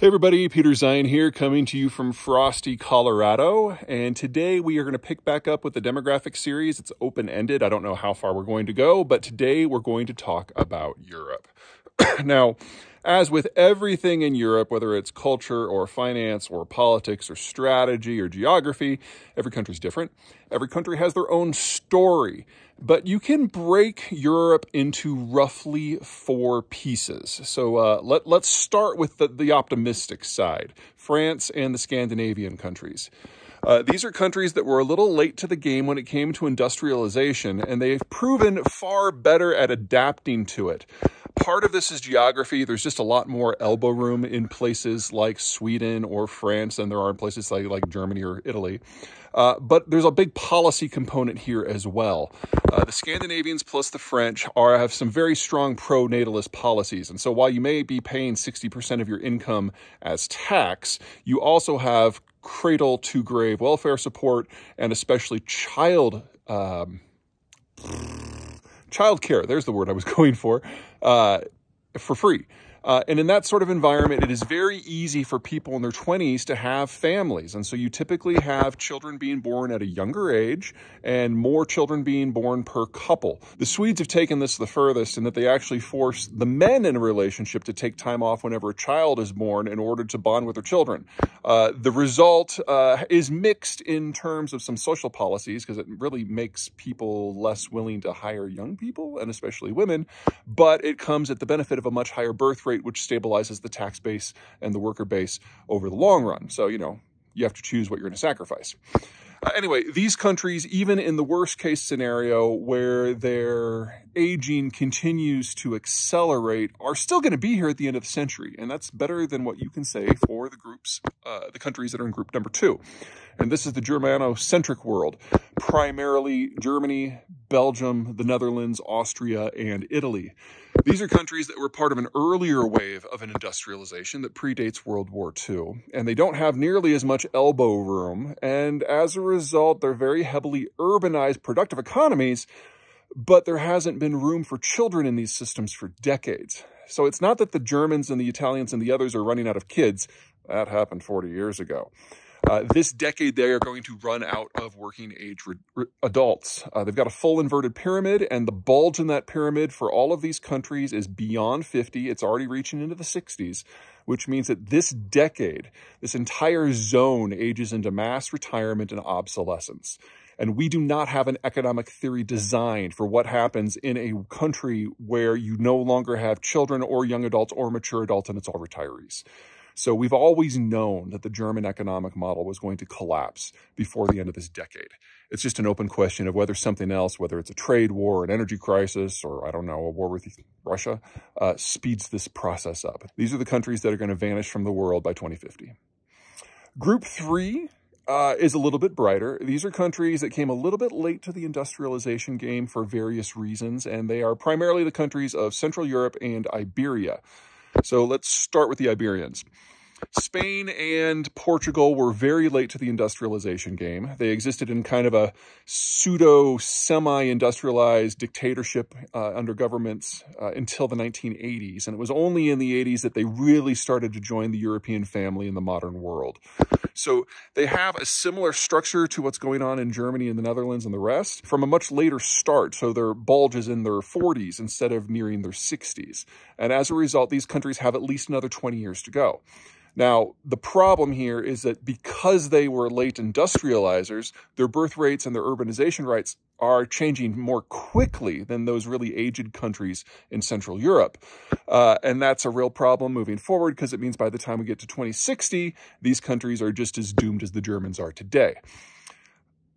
Hey everybody, Peter Zeihan here coming to you from frosty Colorado. And today we are going to pick back up with the demographic series. It's open-ended. I don't know how far we're going to go, but today we're going to talk about Europe. now, as with everything in Europe, whether it's culture or finance or politics or strategy or geography, every country's different. Every country has their own story. But you can break Europe into roughly four pieces. So uh, let, let's start with the, the optimistic side, France and the Scandinavian countries. Uh, these are countries that were a little late to the game when it came to industrialization, and they've proven far better at adapting to it part of this is geography. There's just a lot more elbow room in places like Sweden or France than there are in places like, like Germany or Italy. Uh, but there's a big policy component here as well. Uh, the Scandinavians plus the French are have some very strong pro-natalist policies. And so while you may be paying 60% of your income as tax, you also have cradle to grave welfare support and especially child um, childcare, there's the word I was going for, uh, for free. Uh, and in that sort of environment, it is very easy for people in their 20s to have families. And so you typically have children being born at a younger age and more children being born per couple. The Swedes have taken this the furthest in that they actually force the men in a relationship to take time off whenever a child is born in order to bond with their children. Uh, the result uh, is mixed in terms of some social policies because it really makes people less willing to hire young people and especially women, but it comes at the benefit of a much higher birth rate rate, which stabilizes the tax base and the worker base over the long run. So, you know, you have to choose what you're going to sacrifice. Uh, anyway, these countries, even in the worst case scenario where their aging continues to accelerate, are still going to be here at the end of the century. And that's better than what you can say for the groups, uh, the countries that are in group number two. And this is the Germano-centric world, primarily Germany, Belgium, the Netherlands, Austria, and Italy. These are countries that were part of an earlier wave of an industrialization that predates World War II, and they don't have nearly as much elbow room, and as a result, they're very heavily urbanized productive economies, but there hasn't been room for children in these systems for decades. So it's not that the Germans and the Italians and the others are running out of kids. That happened 40 years ago. Uh, this decade, they are going to run out of working age adults. Uh, they've got a full inverted pyramid, and the bulge in that pyramid for all of these countries is beyond 50. It's already reaching into the 60s, which means that this decade, this entire zone ages into mass retirement and obsolescence. And we do not have an economic theory designed for what happens in a country where you no longer have children or young adults or mature adults and it's all retirees. So we've always known that the German economic model was going to collapse before the end of this decade. It's just an open question of whether something else, whether it's a trade war, an energy crisis, or I don't know, a war with Russia, uh, speeds this process up. These are the countries that are going to vanish from the world by 2050. Group three uh, is a little bit brighter. These are countries that came a little bit late to the industrialization game for various reasons, and they are primarily the countries of Central Europe and Iberia. So let's start with the Iberians. Spain and Portugal were very late to the industrialization game. They existed in kind of a pseudo semi-industrialized dictatorship uh, under governments uh, until the 1980s. And it was only in the 80s that they really started to join the European family in the modern world. So they have a similar structure to what's going on in Germany and the Netherlands and the rest from a much later start. So their bulge is in their 40s instead of nearing their 60s. And as a result, these countries have at least another 20 years to go. Now, the problem here is that because they were late industrializers, their birth rates and their urbanization rates are changing more quickly than those really aged countries in Central Europe. Uh, and that's a real problem moving forward because it means by the time we get to 2060, these countries are just as doomed as the Germans are today.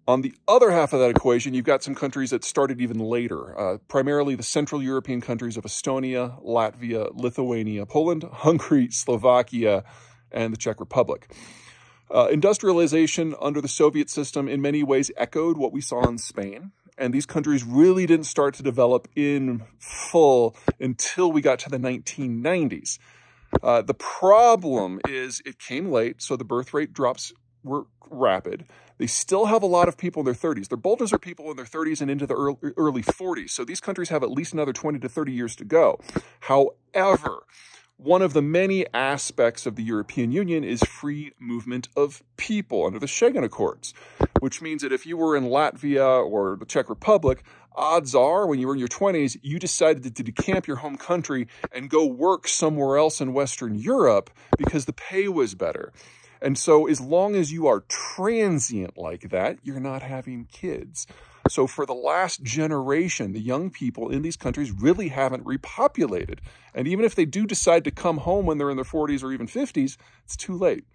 On the other half of that equation, you've got some countries that started even later, uh, primarily the Central European countries of Estonia, Latvia, Lithuania, Poland, Hungary, Slovakia, and the Czech Republic. Uh, industrialization under the Soviet system in many ways echoed what we saw in Spain. And these countries really didn't start to develop in full until we got to the 1990s. Uh, the problem is it came late, so the birth rate drops were rapid. They still have a lot of people in their 30s. Their bulges are people in their 30s and into the early, early 40s. So these countries have at least another 20 to 30 years to go. However, one of the many aspects of the European Union is free movement of people under the Schengen Accords, which means that if you were in Latvia or the Czech Republic, odds are when you were in your 20s, you decided to decamp your home country and go work somewhere else in Western Europe because the pay was better. And so as long as you are transient like that, you're not having kids. So for the last generation, the young people in these countries really haven't repopulated. And even if they do decide to come home when they're in their 40s or even 50s, it's too late.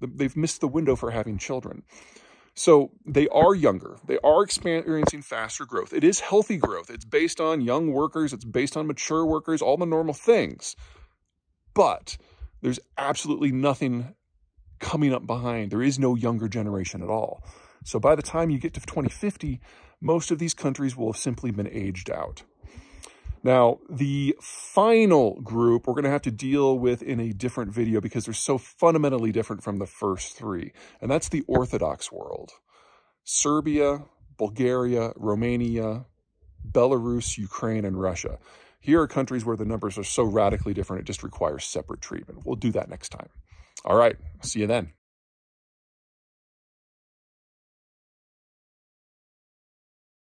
They've missed the window for having children. So they are younger. They are experiencing faster growth. It is healthy growth. It's based on young workers. It's based on mature workers, all the normal things. But there's absolutely nothing coming up behind. There is no younger generation at all. So by the time you get to 2050, most of these countries will have simply been aged out. Now, the final group we're going to have to deal with in a different video because they're so fundamentally different from the first three, and that's the Orthodox world. Serbia, Bulgaria, Romania, Belarus, Ukraine, and Russia. Here are countries where the numbers are so radically different, it just requires separate treatment. We'll do that next time. All right, see you then.